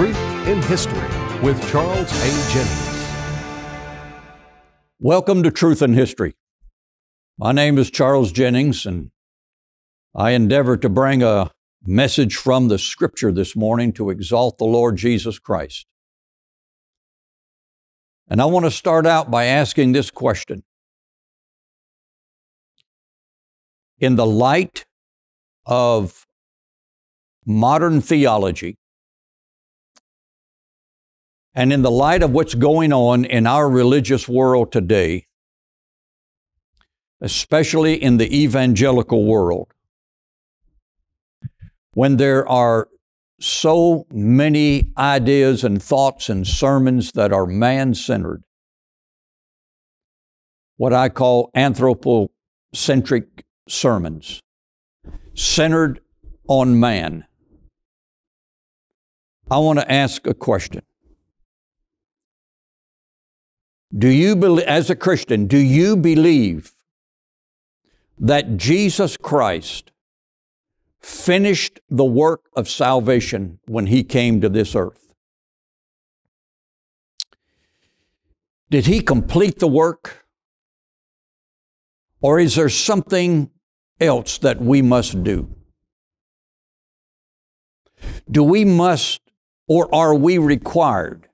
Truth in History with Charles A. Jennings. Welcome to Truth in History. My name is Charles Jennings, and I endeavor to bring a message from the Scripture this morning to exalt the Lord Jesus Christ. And I want to start out by asking this question In the light of modern theology, and in the light of what's going on in our religious world today, especially in the evangelical world, when there are so many ideas and thoughts and sermons that are man centered, what I call anthropocentric sermons, centered on man. I want to ask a question. Do you believe, as a Christian, do you believe that Jesus Christ finished the work of salvation when he came to this earth? Did he complete the work? Or is there something else that we must do? Do we must, or are we required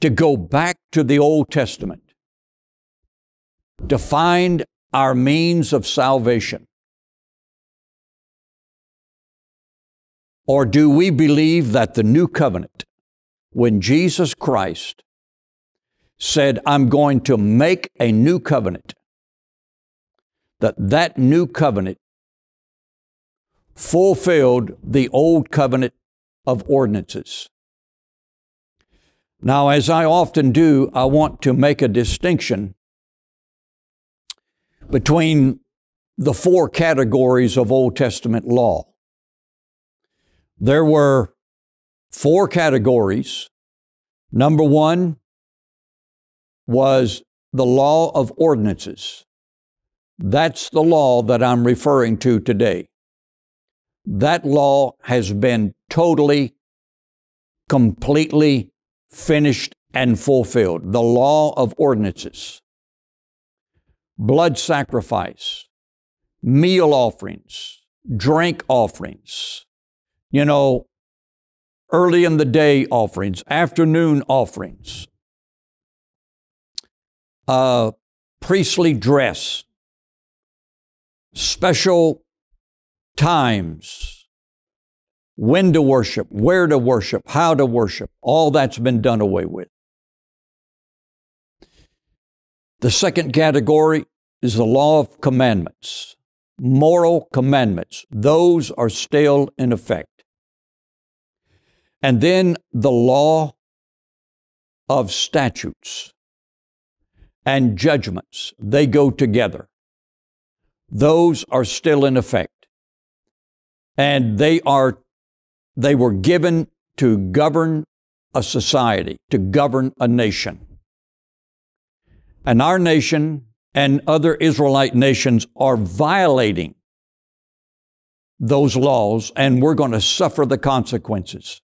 to go back to the Old Testament to find our means of salvation? Or do we believe that the new covenant, when Jesus Christ said, I'm going to make a new covenant, that that new covenant fulfilled the old covenant of ordinances? Now, as I often do, I want to make a distinction between the four categories of Old Testament law. There were four categories. Number one was the law of ordinances. That's the law that I'm referring to today. That law has been totally, completely finished and fulfilled. The law of ordinances, blood sacrifice, meal offerings, drink offerings, you know, early in the day offerings, afternoon offerings, uh, priestly dress, special times, when to worship, where to worship, how to worship, all that's been done away with. The second category is the law of commandments, moral commandments. Those are still in effect. And then the law of statutes and judgments, they go together. Those are still in effect. And they are they were given to govern a society, to govern a nation. And our nation and other Israelite nations are violating those laws, and we're going to suffer the consequences.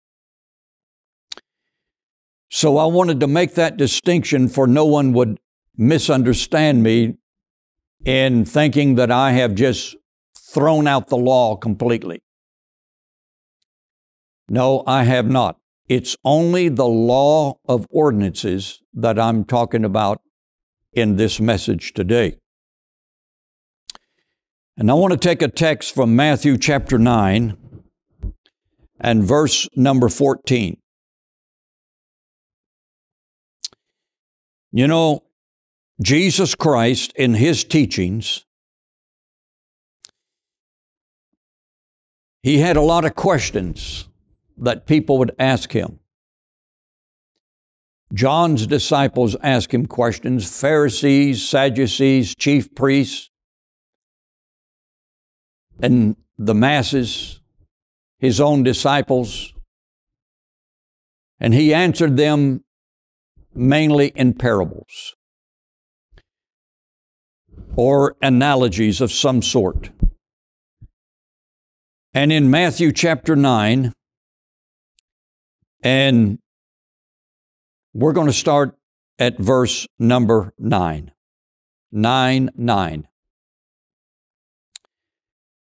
So I wanted to make that distinction for no one would misunderstand me in thinking that I have just thrown out the law completely. No, I have not. It's only the law of ordinances that I'm talking about in this message today. And I want to take a text from Matthew chapter 9 and verse number 14. You know, Jesus Christ in his teachings, he had a lot of questions that people would ask him. John's disciples asked him questions, Pharisees, Sadducees, chief priests, and the masses, his own disciples. And he answered them mainly in parables or analogies of some sort. And in Matthew chapter 9, And we're going to start at verse number 9. 9 9.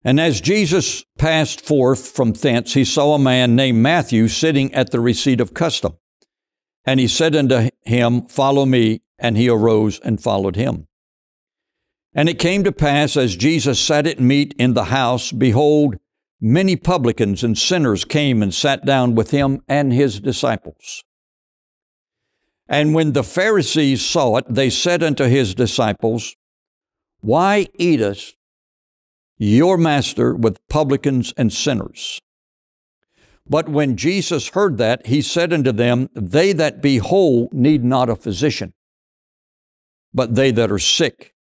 And as Jesus passed forth from thence, he saw a man named Matthew sitting at the receipt of custom. And he said unto him, Follow me. And he arose and followed him. And it came to pass, as Jesus sat at meat in the house, behold, many publicans and sinners came and sat down with him and his disciples. And when the Pharisees saw it, they said unto his disciples, Why eatest your master with publicans and sinners? But when Jesus heard that, he said unto them, They that be whole need not a physician, but they that are sick.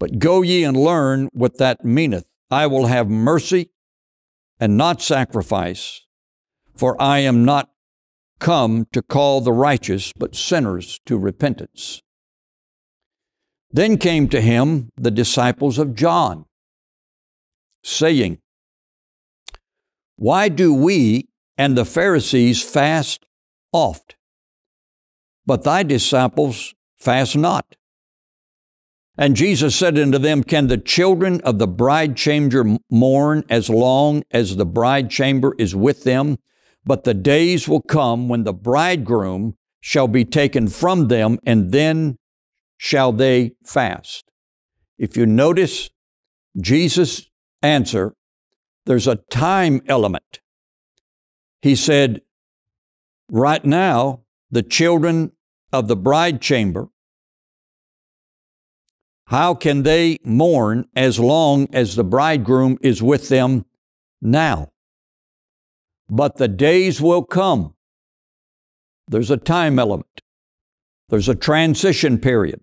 But go ye and learn what that meaneth. I will have mercy and not sacrifice, for I am not come to call the righteous, but sinners to repentance. Then came to him the disciples of John, saying, Why do we and the Pharisees fast oft, but thy disciples fast not? And Jesus said unto them, Can the children of the bride chamber mourn as long as the bride chamber is with them? But the days will come when the bridegroom shall be taken from them, and then shall they fast. If you notice Jesus' answer, there's a time element. He said, Right now, the children of the bride chamber, how can they mourn as long as the bridegroom is with them now? But the days will come. There's a time element, there's a transition period.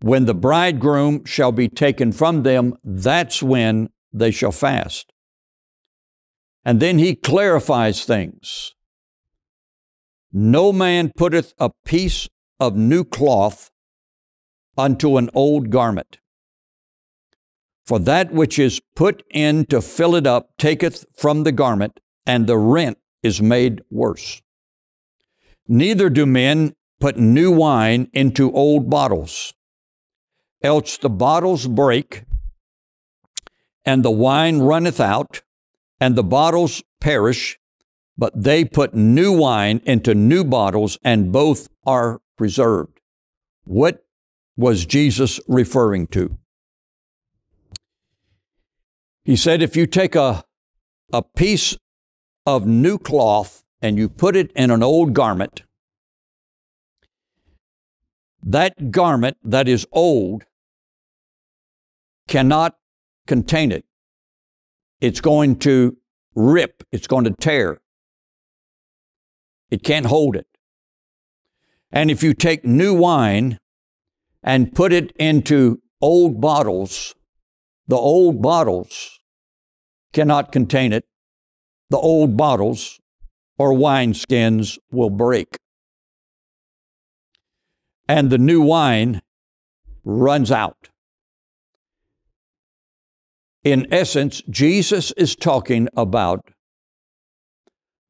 When the bridegroom shall be taken from them, that's when they shall fast. And then he clarifies things. No man putteth a piece of new cloth unto an old garment. For that which is put in to fill it up taketh from the garment, and the rent is made worse. Neither do men put new wine into old bottles, else the bottles break, and the wine runneth out, and the bottles perish, but they put new wine into new bottles, and both are preserved. What was Jesus referring to? He said, if you take a, a piece of new cloth and you put it in an old garment, that garment that is old cannot contain it. It's going to rip, it's going to tear. It can't hold it. And if you take new wine and put it into old bottles, the old bottles cannot contain it, the old bottles or wineskins will break. And the new wine runs out. In essence, Jesus is talking about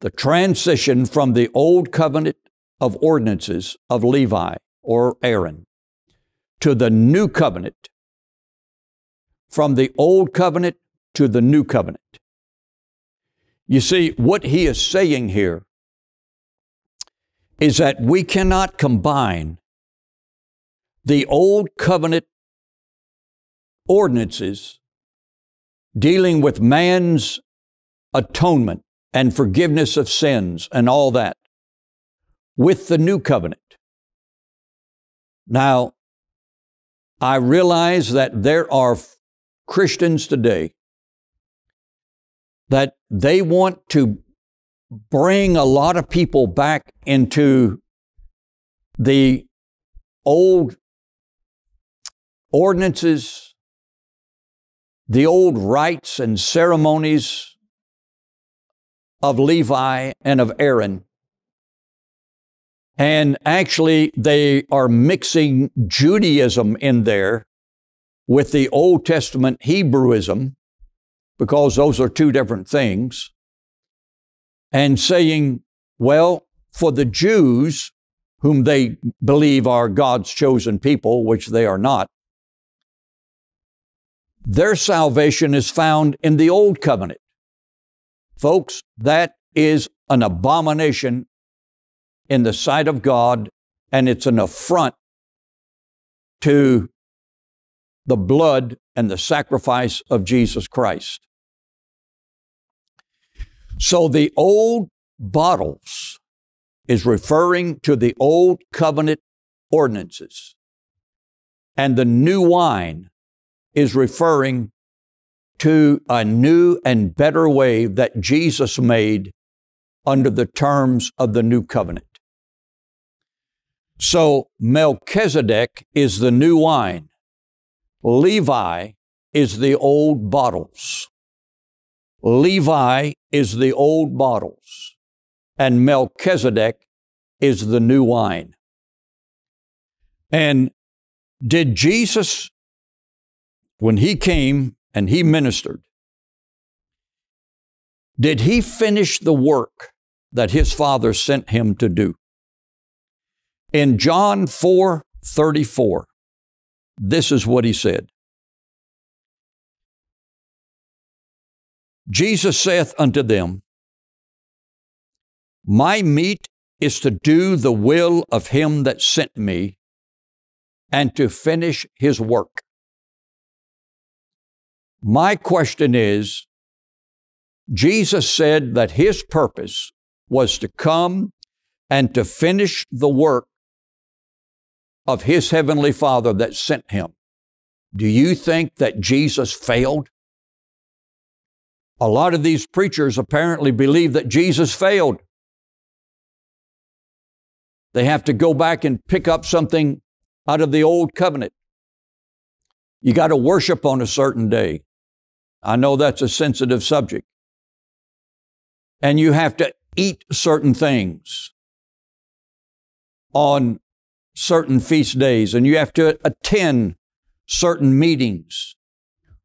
the transition from the old covenant of ordinances of Levi or Aaron to the new covenant, from the old covenant to the new covenant. You see, what he is saying here is that we cannot combine the old covenant ordinances dealing with man's atonement and forgiveness of sins and all that with the new covenant. Now, I realize that there are Christians today that they want to bring a lot of people back into the old ordinances, the old rites and ceremonies of Levi and of Aaron. And actually, they are mixing Judaism in there with the Old Testament Hebrewism because those are two different things. and saying, well, for the Jews, whom they believe are God's chosen people, which they are not, their salvation is found in the Old Covenant. Folks, that is an abomination in the sight of God, and it's an affront to the blood and the sacrifice of Jesus Christ. So the old bottles is referring to the old covenant ordinances, and the new wine is referring to a new and better way that Jesus made under the terms of the new covenant. So Melchizedek is the new wine. Levi is the old bottles. Levi is the old bottles. And Melchizedek is the new wine. And did Jesus, when he came and he ministered, did he finish the work that his father sent him to do? In John 4 34, this is what he said Jesus saith unto them, My meat is to do the will of him that sent me and to finish his work. My question is Jesus said that his purpose was to come and to finish the work of his heavenly Father that sent him. Do you think that Jesus failed? A lot of these preachers apparently believe that Jesus failed. They have to go back and pick up something out of the old covenant. You got to worship on a certain day. I know that's a sensitive subject. And you have to eat certain things on certain feast days, and you have to attend certain meetings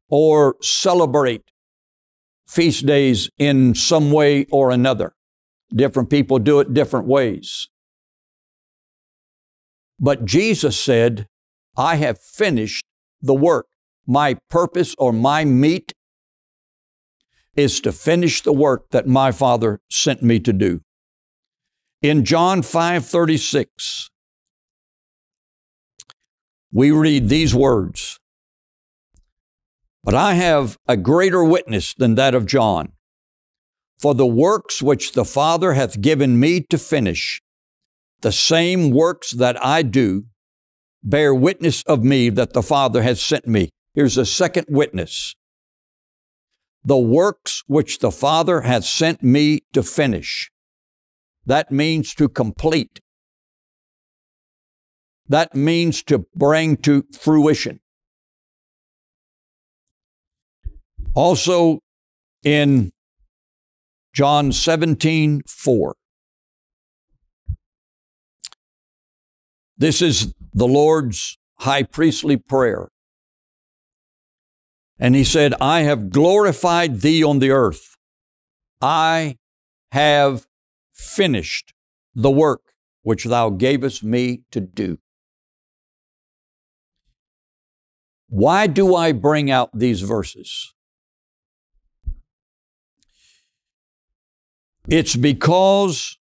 or celebrate feast days in some way or another. Different people do it different ways. But Jesus said, I have finished the work. My purpose or my meat is to finish the work that my Father sent me to do. In John 5:36, we read these words but I have a greater witness than that of John. For the works which the Father hath given me to finish, the same works that I do, bear witness of me that the Father hath sent me. Here's a second witness. The works which the Father hath sent me to finish. That means to complete. That means to bring to fruition. Also in John 17, 4. This is the Lord's high priestly prayer. And he said, I have glorified thee on the earth. I have finished the work which thou gavest me to do. Why do I bring out these verses? It's because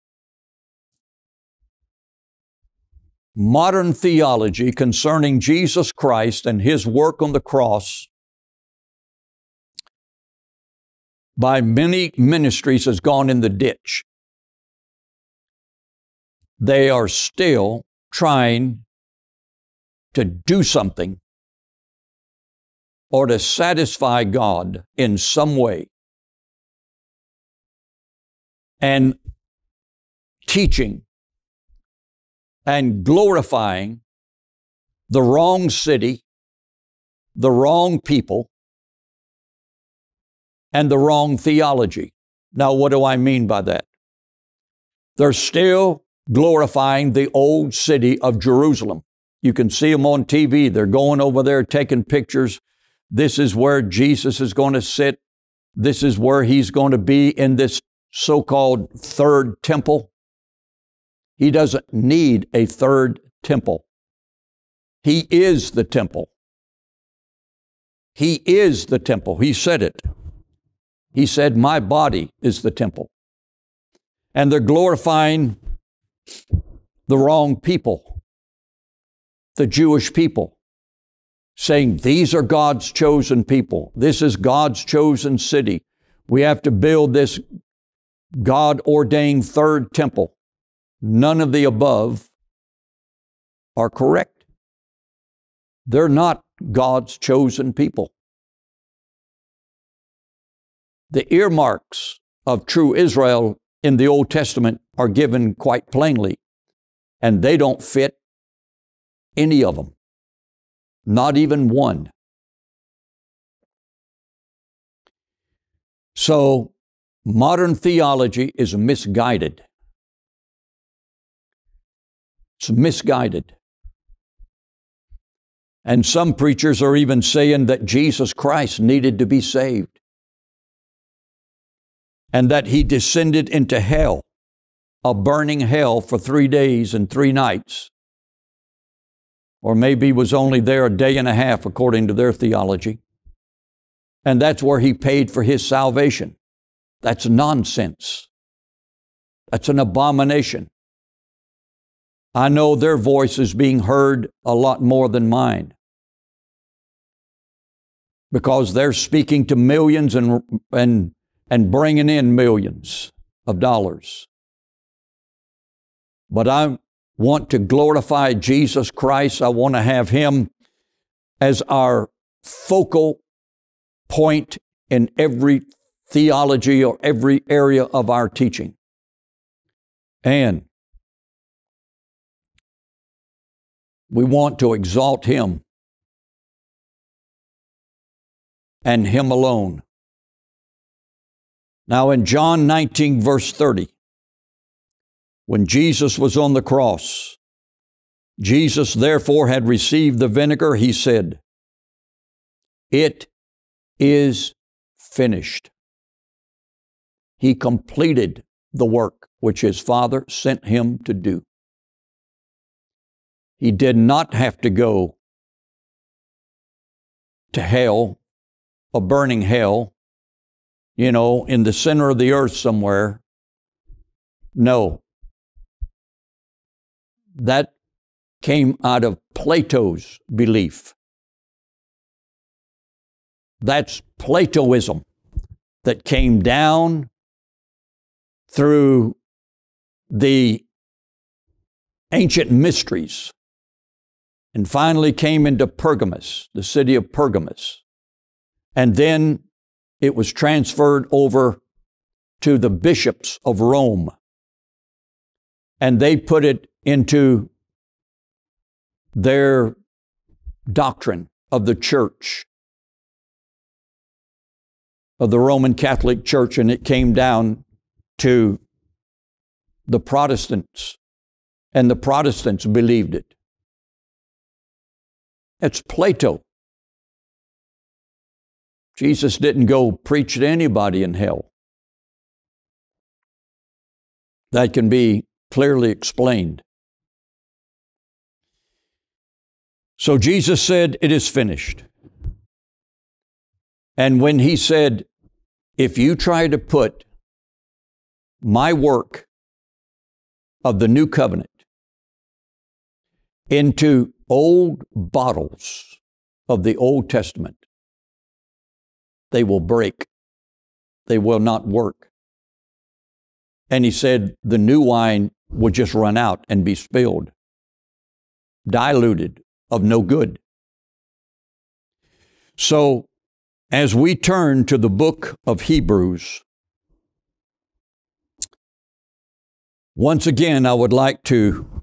modern theology concerning Jesus Christ and his work on the cross by many ministries has gone in the ditch. They are still trying to do something or to satisfy God in some way and teaching and glorifying the wrong city, the wrong people, and the wrong theology. Now, what do I mean by that? They're still glorifying the old city of Jerusalem. You can see them on TV. They're going over there taking pictures. This is where Jesus is going to sit. This is where he's going to be in this so called third temple. He doesn't need a third temple. He is the temple. He is the temple. He said it. He said, My body is the temple. And they're glorifying the wrong people, the Jewish people, saying, These are God's chosen people. This is God's chosen city. We have to build this God ordained third temple. None of the above are correct. They're not God's chosen people. The earmarks of true Israel in the Old Testament are given quite plainly, and they don't fit any of them, not even one. So, modern theology is misguided. It's misguided. And some preachers are even saying that Jesus Christ needed to be saved and that he descended into hell, a burning hell for three days and three nights. Or maybe was only there a day and a half, according to their theology. And that's where he paid for his salvation. That's nonsense. That's an abomination. I know their voice is being heard a lot more than mine because they're speaking to millions and, and, and bringing in millions of dollars. But I want to glorify Jesus Christ. I want to have Him as our focal point in every theology or every area of our teaching. And we want to exalt Him and Him alone. Now, in John 19, verse 30, when Jesus was on the cross, Jesus therefore had received the vinegar, he said, It is finished. He completed the work which his Father sent him to do. He did not have to go to hell a burning hell, you know, in the center of the earth somewhere. No. That came out of Plato's belief. That's Platoism that came down through the ancient mysteries and finally came into Pergamus, the city of Pergamus. And then it was transferred over to the bishops of Rome. And they put it into their doctrine of the church, of the Roman Catholic Church, and it came down to the Protestants, and the Protestants believed it. It's Plato. Jesus didn't go preach to anybody in hell. That can be clearly explained. So Jesus said, It is finished. And when he said, If you try to put my work of the new covenant into old bottles of the Old Testament, they will break. They will not work. And he said the new wine will just run out and be spilled, diluted, of no good. So, as we turn to the book of Hebrews, once again, I would like to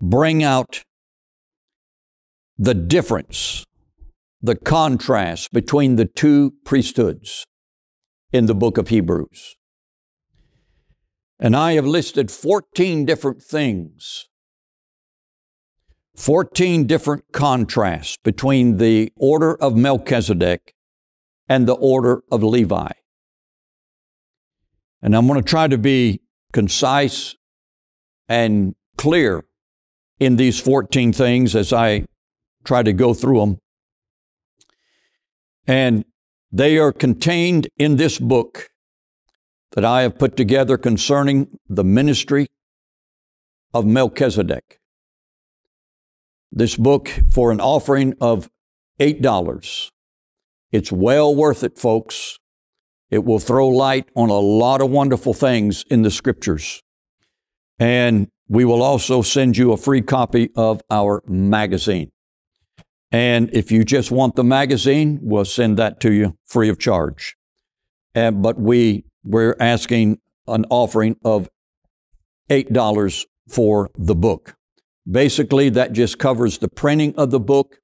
bring out the difference the contrast between the two priesthoods in the book of Hebrews. And I have listed 14 different things, 14 different contrasts between the order of Melchizedek and the order of Levi. And I'm going to try to be concise and clear in these 14 things as I try to go through them. And they are contained in this book that I have put together concerning the ministry of Melchizedek. This book for an offering of $8. It's well worth it, folks. It will throw light on a lot of wonderful things in the scriptures. And we will also send you a free copy of our magazine. And if you just want the magazine, we'll send that to you free of charge. But we, we're asking an offering of $8 for the book. Basically, that just covers the printing of the book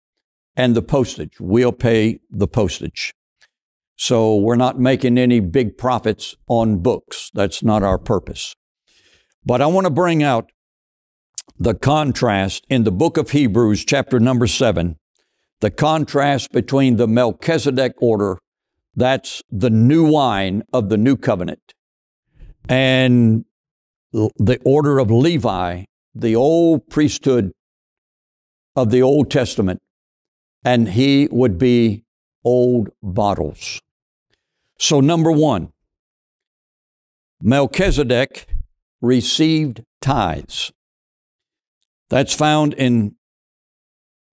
and the postage. We'll pay the postage. So we're not making any big profits on books. That's not our purpose. But I want to bring out the contrast in the book of Hebrews, chapter number seven, the contrast between the Melchizedek order, that's the new wine of the new covenant, and the order of Levi, the old priesthood of the Old Testament, and he would be old bottles. So, number one, Melchizedek received tithes. That's found in,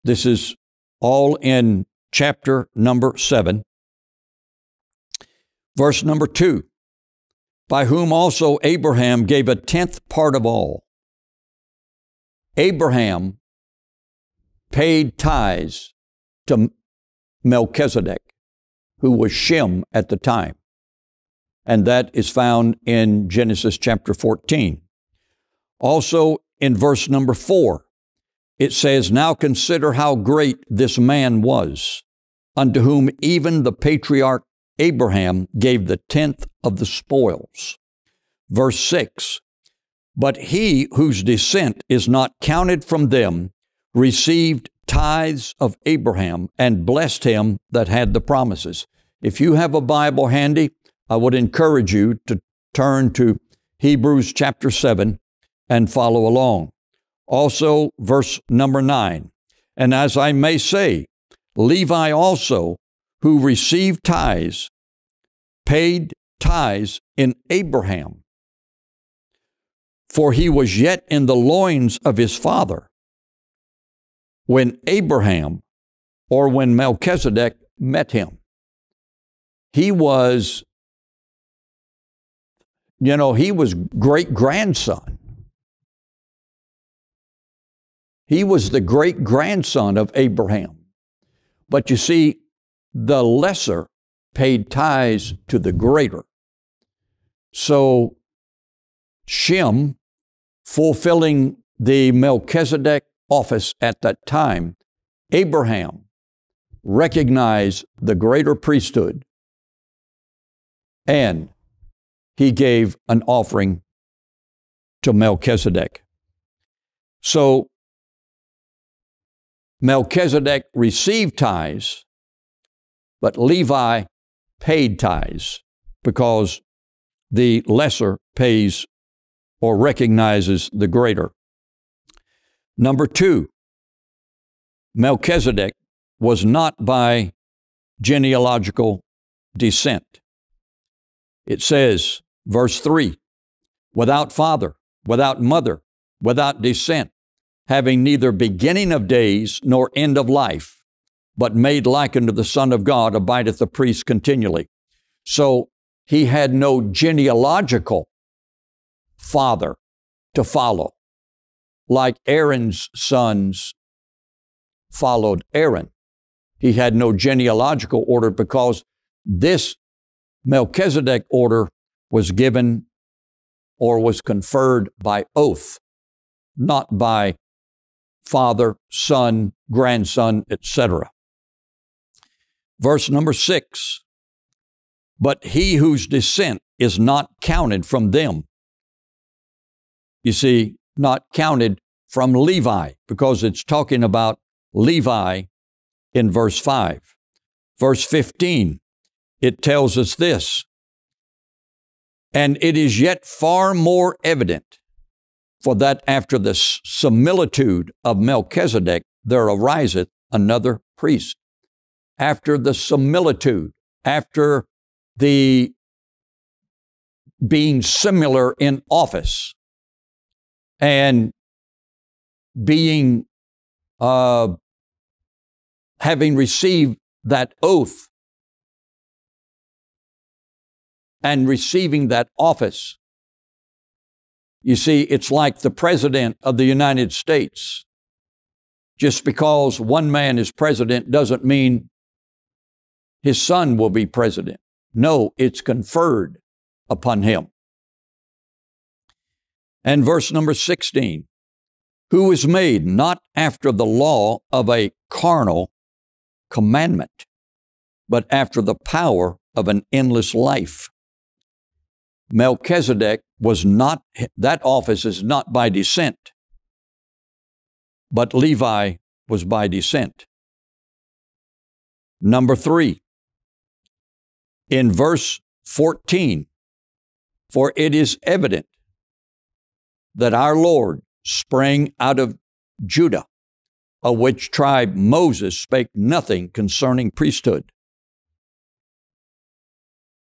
this is all in chapter number seven. Verse number two, by whom also Abraham gave a tenth part of all. Abraham paid tithes to Melchizedek who was Shem at the time. And that is found in Genesis chapter 14. Also in verse number four, it says, Now consider how great this man was, unto whom even the patriarch Abraham gave the tenth of the spoils. Verse 6 But he whose descent is not counted from them received tithes of Abraham and blessed him that had the promises. If you have a Bible handy, I would encourage you to turn to Hebrews chapter 7 and follow along. Also, verse number 9. And as I may say, Levi also, who received tithes, paid tithes in Abraham. For he was yet in the loins of his father when Abraham or when Melchizedek met him he was, you know, he was great grandson. He was the great grandson of Abraham. But you see, the lesser paid tithes to the greater. So Shem, fulfilling the Melchizedek office at that time, Abraham recognized the greater priesthood and he gave an offering to Melchizedek. So Melchizedek received tithes, but Levi paid tithes because the lesser pays or recognizes the greater. Number two, Melchizedek was not by genealogical descent. It says, verse 3 without father, without mother, without descent, having neither beginning of days nor end of life, but made like unto the Son of God, abideth the priest continually. So he had no genealogical father to follow, like Aaron's sons followed Aaron. He had no genealogical order because this Melchizedek order was given or was conferred by oath, not by father, son, grandson, etc. Verse number six But he whose descent is not counted from them. You see, not counted from Levi, because it's talking about Levi in verse 5. Verse 15 it tells us this And it is yet far more evident for that after the similitude of Melchizedek there ariseth another priest. After the similitude, after the being similar in office and being uh, having received that oath and receiving that office. You see, it's like the President of the United States. Just because one man is president doesn't mean his son will be president. No, it's conferred upon him. And verse number 16 who was made not after the law of a carnal commandment, but after the power of an endless life. Melchizedek was not, that office is not by descent, but Levi was by descent. Number three, in verse 14, for it is evident that our Lord sprang out of Judah, of which tribe Moses spake nothing concerning priesthood.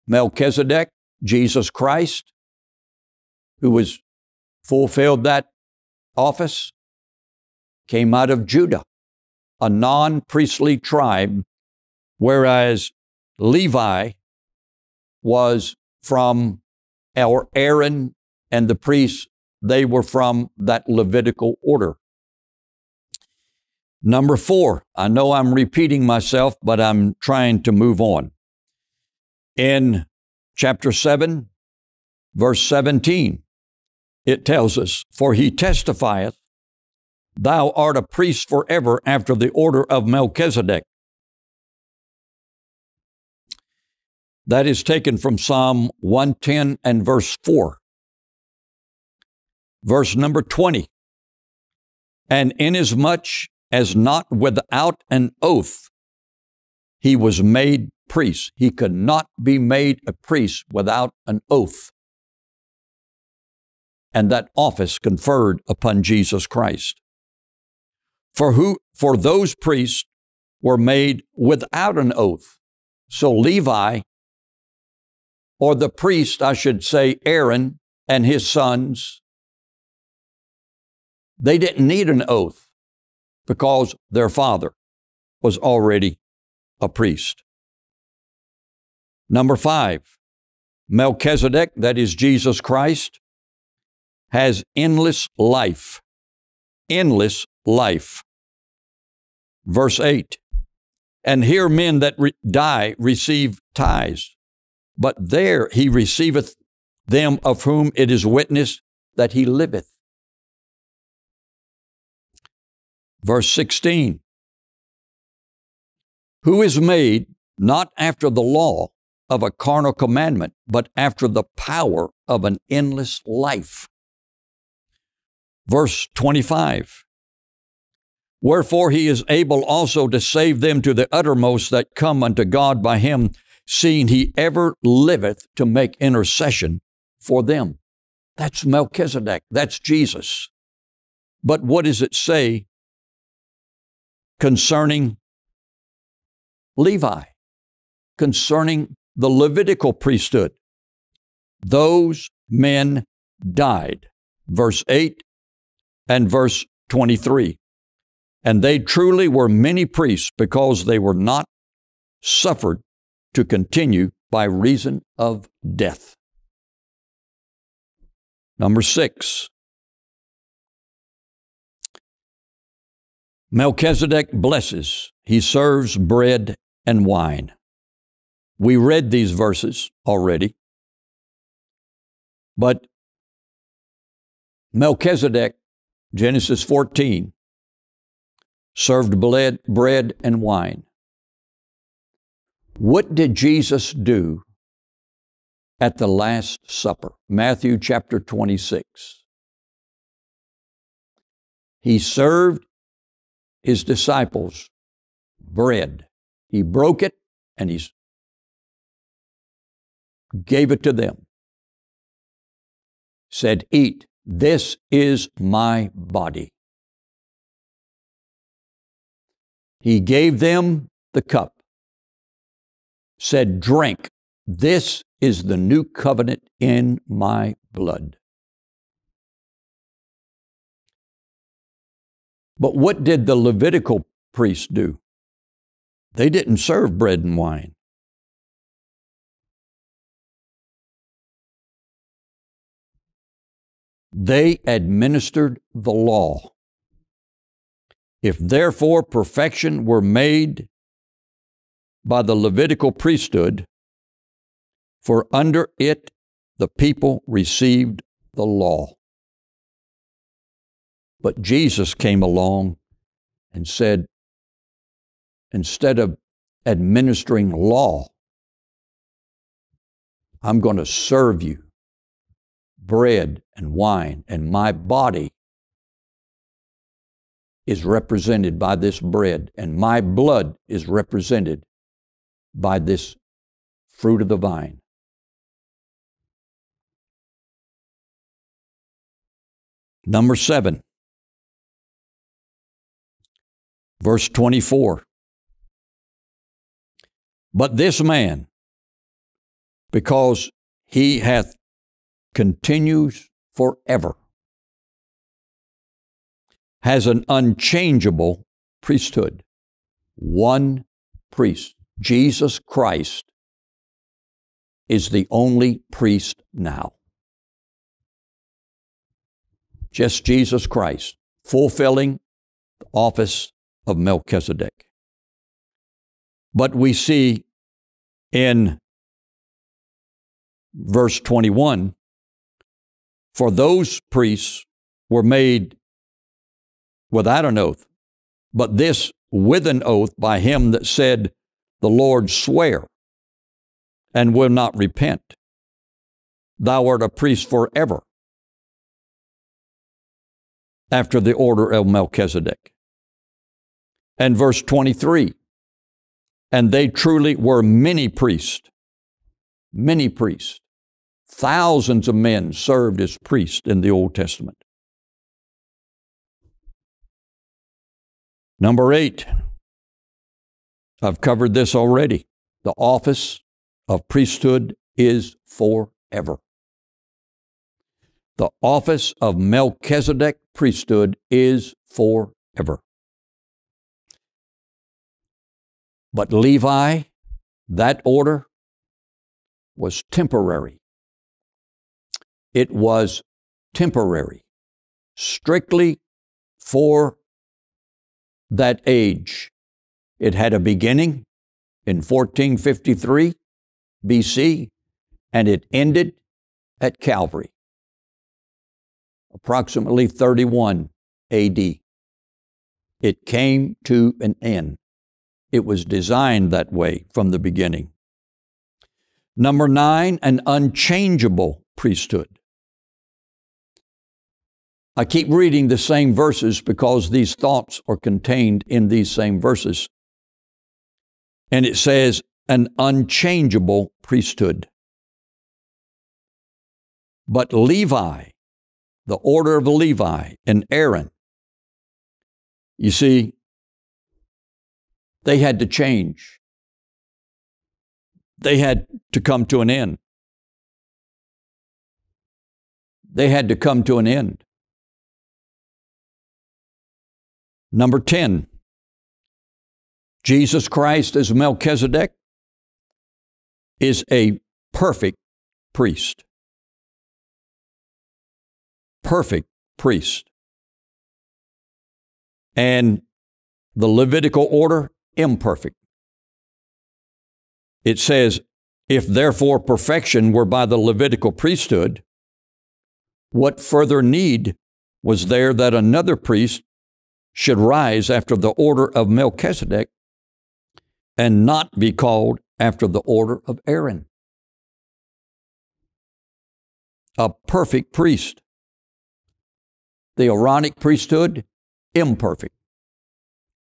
Melchizedek, Jesus Christ, who was fulfilled that office, came out of Judah, a non priestly tribe, whereas Levi was from our Aaron and the priests they were from that Levitical order. Number four, I know I'm repeating myself, but I'm trying to move on. In chapter 7, verse 17, it tells us, For he testifieth, Thou art a priest forever after the order of Melchizedek. That is taken from Psalm 110 and verse 4. Verse number 20. And inasmuch as not without an oath he was made priest, he could not be made a priest without an oath. And that office conferred upon Jesus Christ. For who for those priests were made without an oath. So Levi, or the priest, I should say, Aaron and his sons, they didn't need an oath because their father was already a priest. Number five, Melchizedek, that is Jesus Christ, has endless life. Endless life. Verse 8 And here men that re- die receive tithes, but there he receiveth them of whom it is witnessed that he liveth. Verse 16 Who is made not after the law of a carnal commandment, but after the power of an endless life. Verse 25 Wherefore he is able also to save them to the uttermost that come unto God by him, seeing he ever liveth to make intercession for them. That's Melchizedek. That's Jesus. But what does it say concerning Levi, concerning the Levitical priesthood. Those men died. Verse 8 and verse 23. And they truly were many priests because they were not suffered to continue by reason of death. Number six, Melchizedek blesses, he serves bread and wine. We read these verses already, but Melchizedek, Genesis 14, served bread and wine. What did Jesus do at the Last Supper? Matthew chapter 26. He served his disciples bread. He broke it and he gave it to them. said, Eat, this is my body. He gave them the cup, said, Drink, this is the new covenant in my blood. But what did the Levitical priests do? They didn't serve bread and wine. They administered the law. If therefore perfection were made by the Levitical priesthood, for under it the people received the law. But Jesus came along and said, instead of administering law, I'm going to serve you bread and wine, and my body is represented by this bread, and my blood is represented by this fruit of the vine. Number seven, verse 24. But this man, because he hath continues forever, has an unchangeable priesthood. One priest. Jesus Christ is the only priest now. Just Jesus Christ, fulfilling the office of Melchizedek. But we see in verse 21 for those priests were made without an oath, but this with an oath by him that said, The Lord swear and will not repent. Thou art a priest forever after the order of Melchizedek. And verse 23 And they truly were many priests, many priests. Thousands of men served as priests in the Old Testament. Number eight, I've covered this already. The office of priesthood is forever. The office of Melchizedek priesthood is forever. But Levi, that order was temporary. It was temporary, strictly for that age. It had a beginning in 1453 BC and it ended at Calvary, approximately 31 AD. It came to an end. It was designed that way from the beginning. Number nine, an unchangeable priesthood. I keep reading the same verses because these thoughts are contained in these same verses. And it says, an unchangeable priesthood. But Levi, the order of Levi and Aaron, you see, they had to change. They had to come to an end. They had to come to an end. Number 10, Jesus Christ as Melchizedek is a perfect priest. Perfect priest. And the Levitical order, imperfect. It says, if therefore perfection were by the Levitical priesthood, what further need was there that another priest should rise after the order of Melchizedek and not be called after the order of Aaron. A perfect priest. The Aaronic priesthood, imperfect.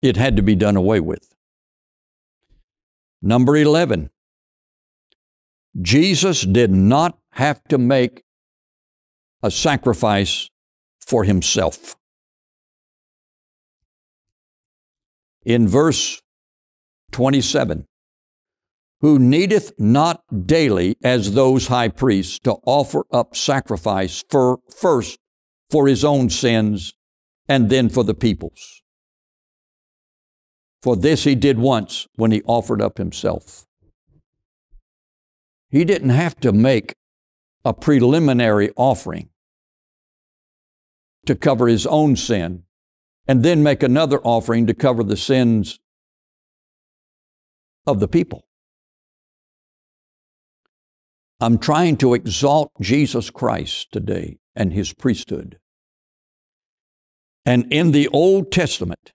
It had to be done away with. Number 11. Jesus did not have to make a sacrifice for himself. In verse 27, who needeth not daily as those high priests to offer up sacrifice for first for his own sins and then for the people's. For this he did once when he offered up himself. He didn't have to make a preliminary offering to cover his own sin and then make another offering to cover the sins of the people. I'm trying to exalt Jesus Christ today and his priesthood. And in the Old Testament,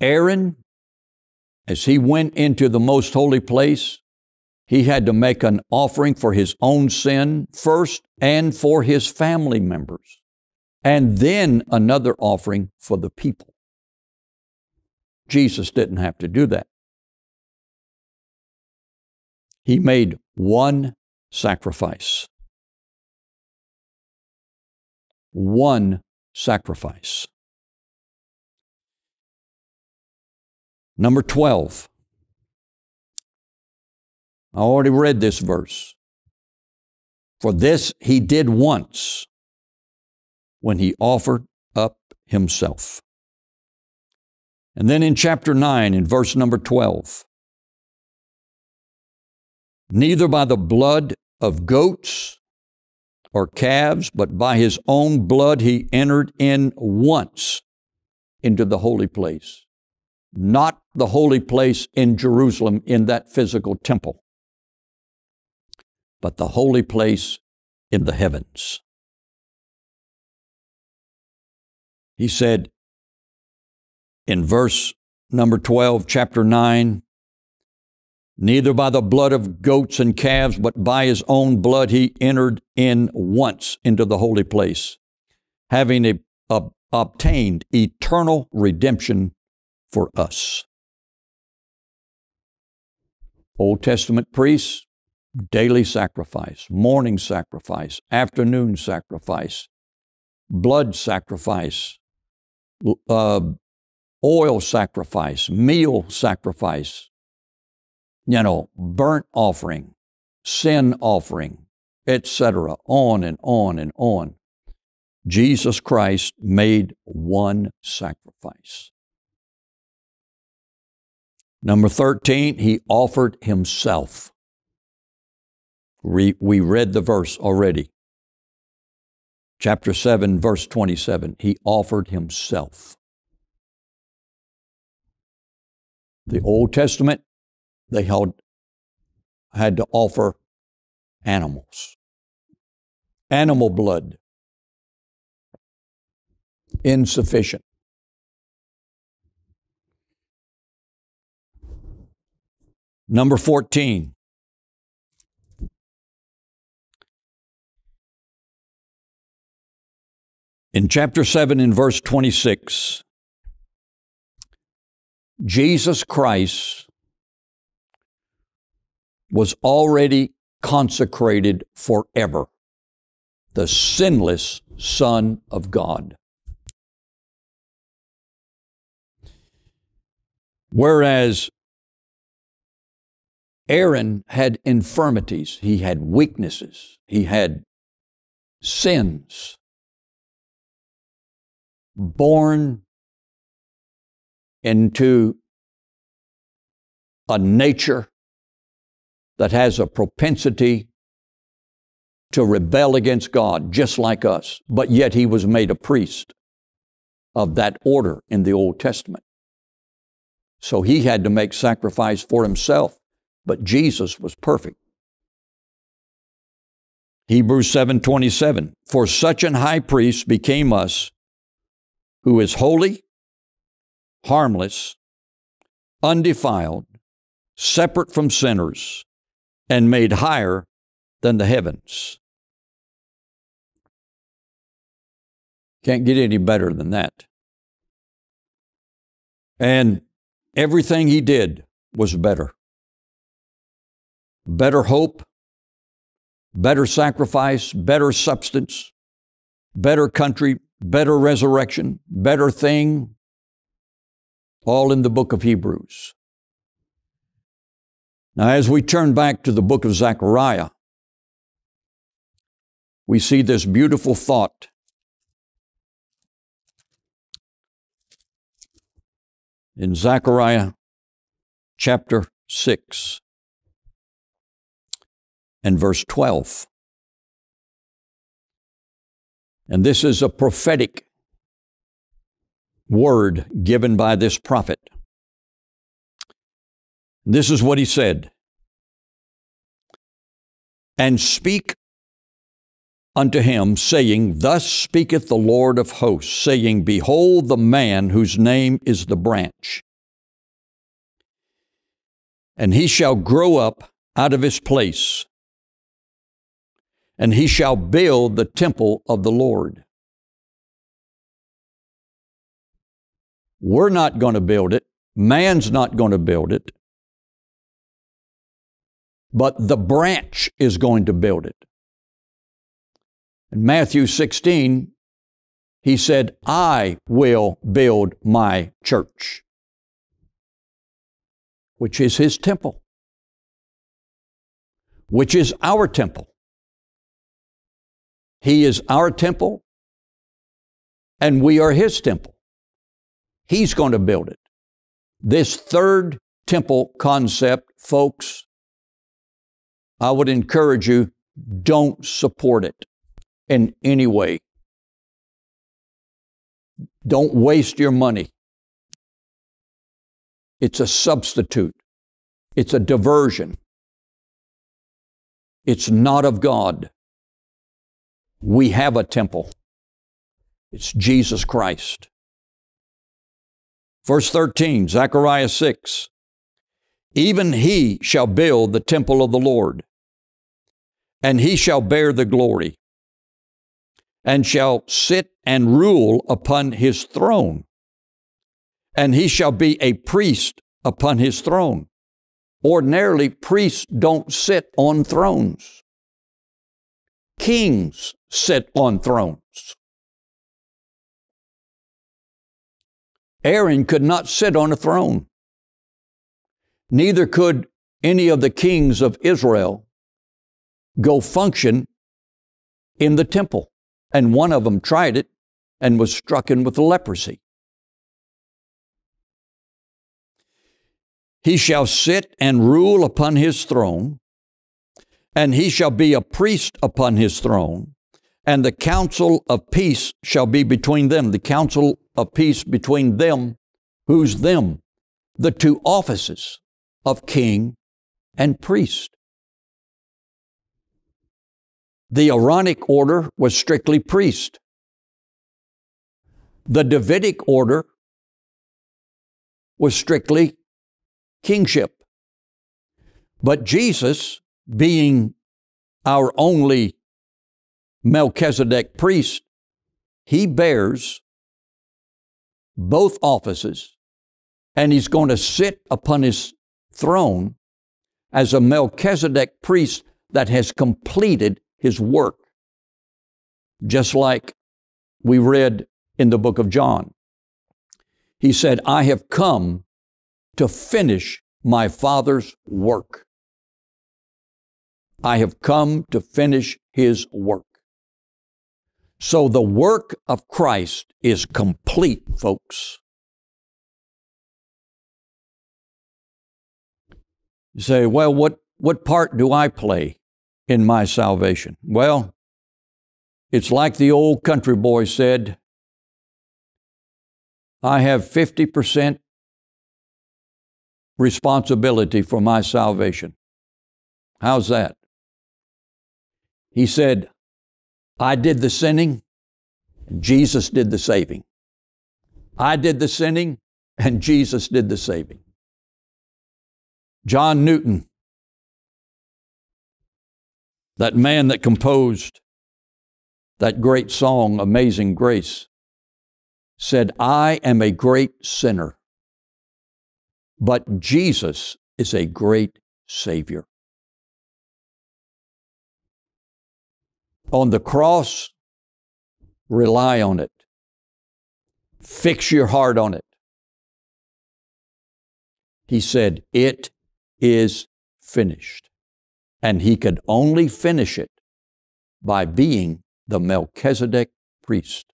Aaron, as he went into the most holy place, he had to make an offering for his own sin first and for his family members, and then another offering for the people. Jesus didn't have to do that. He made one sacrifice. One sacrifice. Number 12. I already read this verse. For this he did once when he offered up himself. And then in chapter 9, in verse number 12, neither by the blood of goats or calves, but by his own blood he entered in once into the holy place. Not the holy place in Jerusalem in that physical temple, but the holy place in the heavens. He said in verse number 12, chapter 9, Neither by the blood of goats and calves, but by his own blood he entered in once into the holy place, having a, a, obtained eternal redemption for us. Old Testament priests, daily sacrifice, morning sacrifice, afternoon sacrifice, blood sacrifice, uh, oil sacrifice, meal sacrifice, you know, burnt offering, sin offering, etc., on and on and on. Jesus Christ made one sacrifice. Number 13, he offered himself. We, read the verse already. Chapter 7, verse 27, he offered himself. The Old Testament they had, had to offer animals, animal blood, insufficient. Number 14. In chapter 7, in verse 26, Jesus Christ was already consecrated forever, the sinless Son of God. Whereas Aaron had infirmities, he had weaknesses, he had sins, born into a nature that has a propensity to rebel against God, just like us, but yet he was made a priest of that order in the Old Testament. So he had to make sacrifice for himself, but Jesus was perfect. Hebrews 7:27 For such an high priest became us who is holy, harmless, undefiled, separate from sinners, and made higher than the heavens. Can't get any better than that. And everything he did was better. Better hope, better sacrifice, better substance, better country, better resurrection, better thing, all in the book of Hebrews. Now, as we turn back to the book of Zechariah, we see this beautiful thought. In Zechariah chapter 6 and verse 12. And this is a prophetic word given by this prophet. This is what he said And speak unto him, saying, Thus speaketh the Lord of hosts, saying, Behold the man whose name is the branch. And he shall grow up out of his place, and he shall build the temple of the Lord. We're not going to build it. Man's not going to build it. But the branch is going to build it. In Matthew 16, he said, I will build my church, which is his temple, which is our temple. He is our temple, and we are his temple. He's going to build it. This third temple concept, folks, I would encourage you don't support it in any way. Don't waste your money. It's a substitute, it's a diversion. It's not of God. We have a temple. It's Jesus Christ. Verse 13, Zechariah 6 Even he shall build the temple of the Lord, and he shall bear the glory, and shall sit and rule upon his throne, and he shall be a priest upon his throne. Ordinarily, priests don't sit on thrones. Kings sit on thrones. Aaron could not sit on a throne. Neither could any of the kings of Israel go function in the temple. And one of them tried it and was stricken with leprosy. He shall sit and rule upon his throne, and he shall be a priest upon his throne, and the counsel of peace shall be between them. The counsel of peace between them. Who's them? The two offices of king and priest. The Aaronic order was strictly priest. The Davidic order was strictly kingship. But Jesus, being our only Melchizedek priest, he bears both offices and he's going to sit upon his throne as a Melchizedek priest that has completed his work. Just like we read in the book of John. He said, I have come to finish my Father's work. I have come to finish his work. So the work of Christ is complete, folks. You say, well, what, what part do I play in my salvation? Well, it's like the old country boy said I have 50% responsibility for my salvation. How's that? He said, I did the sinning, Jesus did the saving. I did the sinning, and Jesus did the saving. John Newton, that man that composed that great song, Amazing Grace, said, I am a great sinner, but Jesus is a great Savior. On the cross, rely on it. Fix your heart on it. He said, It is finished. And he could only finish it by being the Melchizedek priest.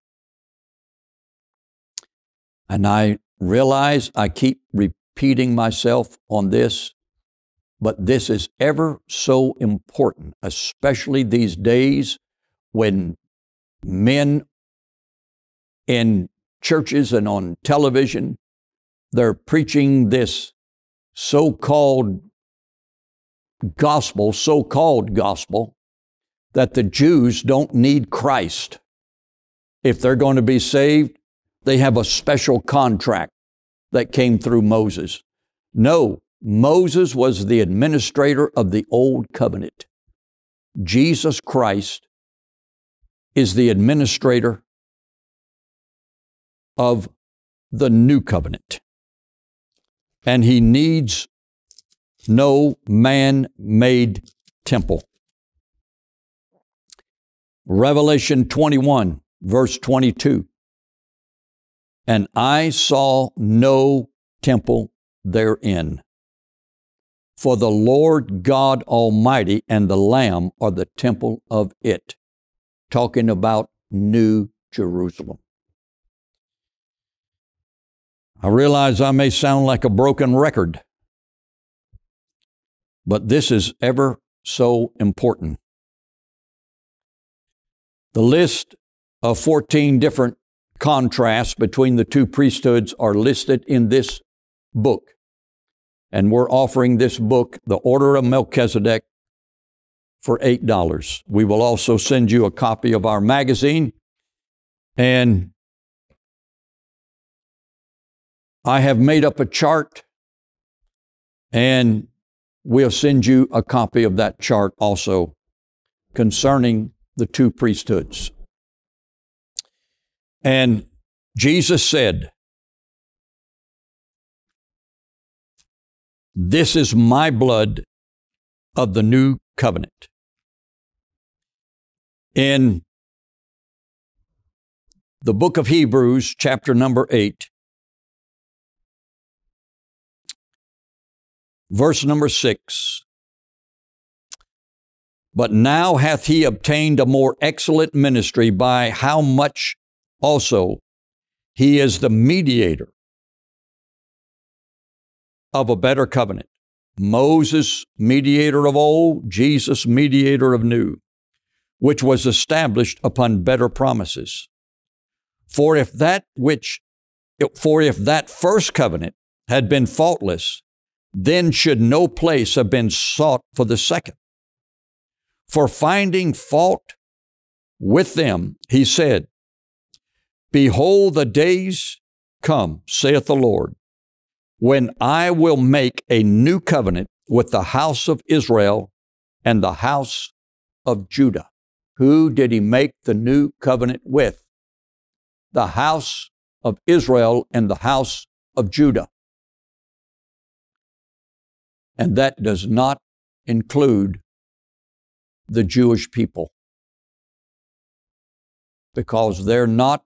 And I realize I keep repeating myself on this, but this is ever so important, especially these days when men in churches and on television, they're preaching this so called gospel, so called gospel, that the Jews don't need Christ. If they're going to be saved, they have a special contract that came through Moses. No, Moses was the administrator of the old covenant. Jesus Christ is the administrator of the new covenant. And he needs no man made temple. Revelation 21, verse 22. And I saw no temple therein. For the Lord God Almighty and the Lamb are the temple of it. Talking about New Jerusalem. I realize I may sound like a broken record, but this is ever so important. The list of 14 different contrasts between the two priesthoods are listed in this book. And we're offering this book, The Order of Melchizedek, for $8. We will also send you a copy of our magazine. And I have made up a chart, and we'll send you a copy of that chart also concerning the two priesthoods. And Jesus said, This is my blood of the new covenant. In the book of Hebrews, chapter number 8, Verse number six. But now hath he obtained a more excellent ministry by how much also he is the mediator of a better covenant. Moses, mediator of old, Jesus, mediator of new, which was established upon better promises. For if that which, for if that first covenant had been faultless, then should no place have been sought for the second. For finding fault with them, he said, Behold, the days come, saith the Lord, when I will make a new covenant with the house of Israel and the house of Judah. Who did he make the new covenant with? The house of Israel and the house of Judah. And that does not include the Jewish people because they're not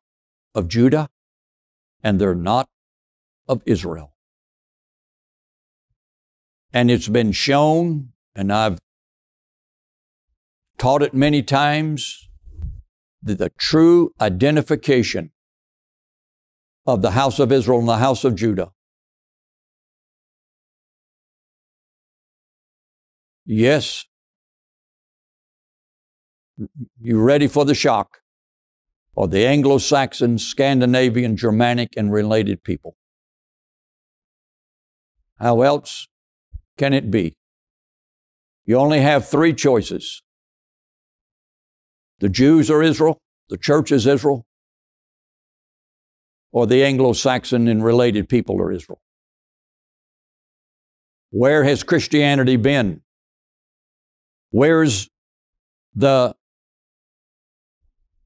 of Judah and they're not of Israel. And it's been shown, and I've taught it many times, that the true identification of the house of Israel and the house of Judah Yes. You ready for the shock? Or the Anglo Saxon, Scandinavian, Germanic, and related people. How else can it be? You only have three choices the Jews are Israel, the church is Israel, or the Anglo Saxon and related people are Israel. Where has Christianity been Where's the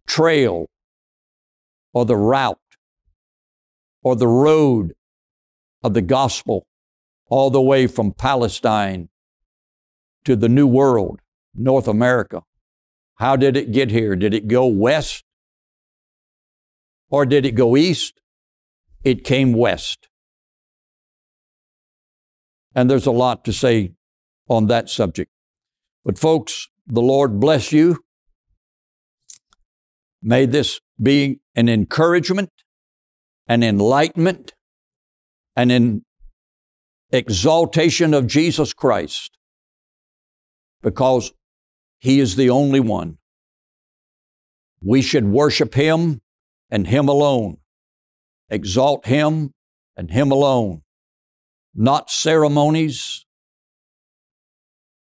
trail or the route or the road of the gospel all the way from Palestine to the New World, North America, How did it get here? Did it go west? Or did it go east? It came west. And there's a lot to say on that subject. But, folks, the Lord bless you. May this be an encouragement, an enlightenment, and an exaltation of Jesus Christ because He is the only one. We should worship Him and Him alone, exalt Him and Him alone, not ceremonies,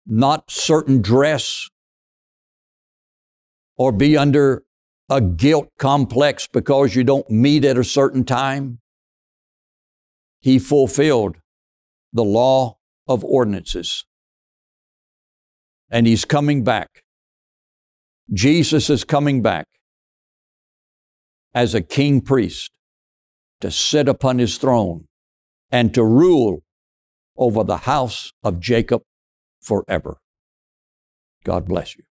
not certain dress, or be under a guilt complex because you don't meet at a certain time. He fulfilled the law of ordinances. And He's coming back. Jesus is coming back as a king priest to sit upon his throne and to rule over the house of Jacob forever. God bless you.